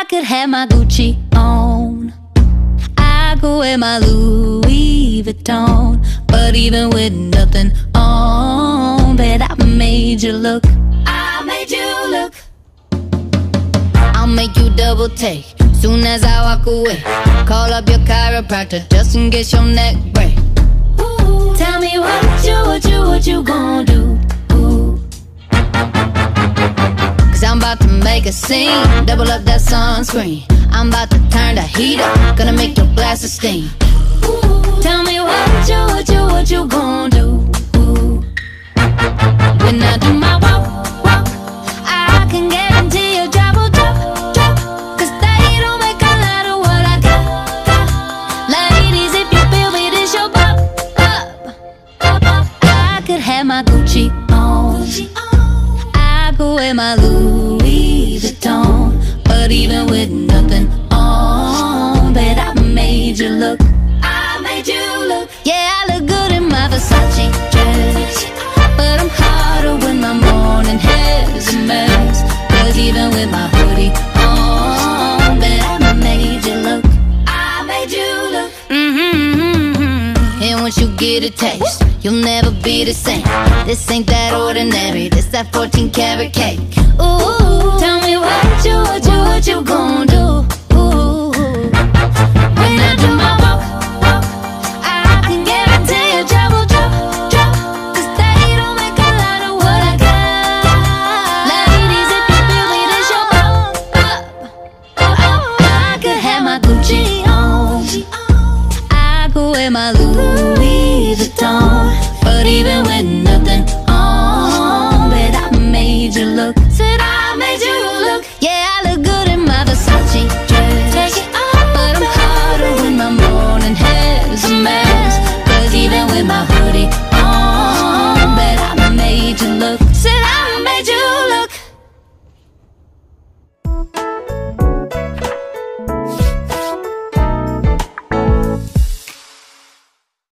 I could have my Gucci on. I could wear my Louis Vuitton. But even with nothing on, bet I made you look. I made you look. I'll make you double take soon as I walk away. Call up your chiropractor just in case your neck break. Ooh, tell me what you, what you, what you gonna about to make a scene, double up that sunscreen. I'm about to turn the heat up, gonna make your glasses steam. Ooh, tell me what you, what you, what you gonna do? Ooh. When I do my walk, walk, I can guarantee your job will drop, drop. Cause they don't make a lot of what I got, got. Ladies, if you feel me, this your pop, pop, pop, pop. I could have my Gucci on. I could wear my Louis get a taste. You'll never be the same. This ain't that ordinary. This that 14 karat cake. Ooh, tell me what you, what you, what you gon' do. Ooh, when I do my walk, walk, I can trouble, don't make a lot of what I got. Your. I could have my Gucci on. I could wear my Louis. Even with nothing on. But I made you look.